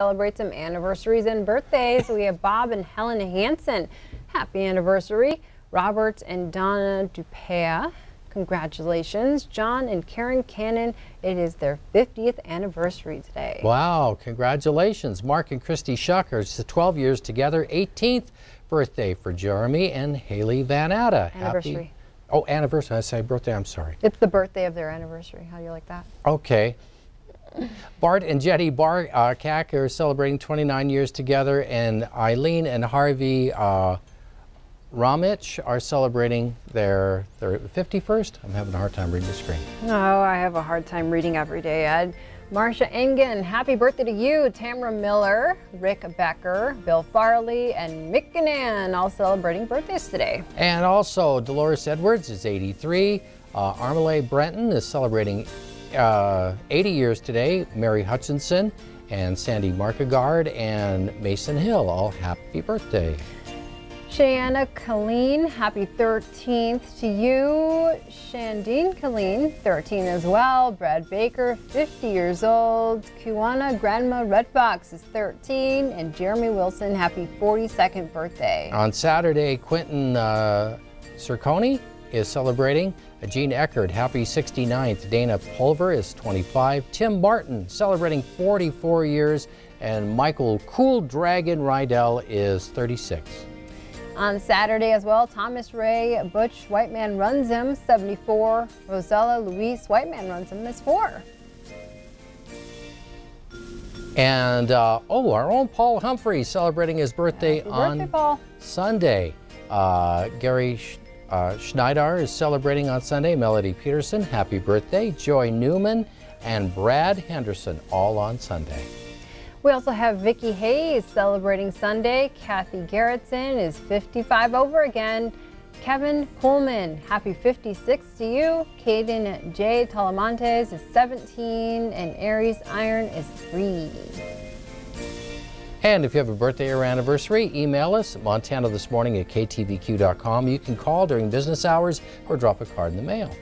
celebrate some anniversaries and birthdays. We have Bob and Helen Hanson. Happy anniversary. Robert and Donna Dupea. Congratulations. John and Karen Cannon. It is their 50th anniversary today. Wow, congratulations. Mark and Christy Shucker. It's 12 years together. 18th birthday for Jeremy and Haley Van Atta. Anniversary. Happy, oh, anniversary. I say birthday. I'm sorry. It's the birthday of their anniversary. How do you like that? Okay. Bart and Jetty Bar uh, are celebrating 29 years together, and Eileen and Harvey uh, Ramich are celebrating their, their 51st. I'm having a hard time reading the screen. Oh, I have a hard time reading every day, Ed. Marcia Engen, happy birthday to you. Tamara Miller, Rick Becker, Bill Farley, and Mick Gannan all celebrating birthdays today. And also, Dolores Edwards is 83. Uh, Armale Brenton is celebrating uh, 80 years today, Mary Hutchinson and Sandy Markegard and Mason Hill, all happy birthday. Shanna Colleen, happy 13th to you. Shandine Colleen, 13 as well. Brad Baker, 50 years old. Kiwana Grandma Red Fox is 13. And Jeremy Wilson, happy 42nd birthday. On Saturday, Quentin uh, Circoni is celebrating. Gene Eckert, happy 69th. Dana Pulver is 25. Tim Martin, celebrating 44 years. And Michael Cool Dragon Rydell is 36. On Saturday as well, Thomas Ray Butch White Man Runs Him 74. Rosella Louise White Man Runs Him is 4. And uh, oh, our own Paul Humphrey celebrating his birthday Happy on birthday, Sunday. Uh, Gary uh, Schneider is celebrating on Sunday. Melody Peterson, happy birthday. Joy Newman and Brad Henderson, all on Sunday. We also have Vicki Hayes celebrating Sunday. Kathy Garrettson is 55 over again. Kevin Coleman, happy 56 to you. Caden J. Talamontes is 17 and Aries Iron is 3. And if you have a birthday or anniversary, email us at Montana this morning at ktvq.com. You can call during business hours or drop a card in the mail.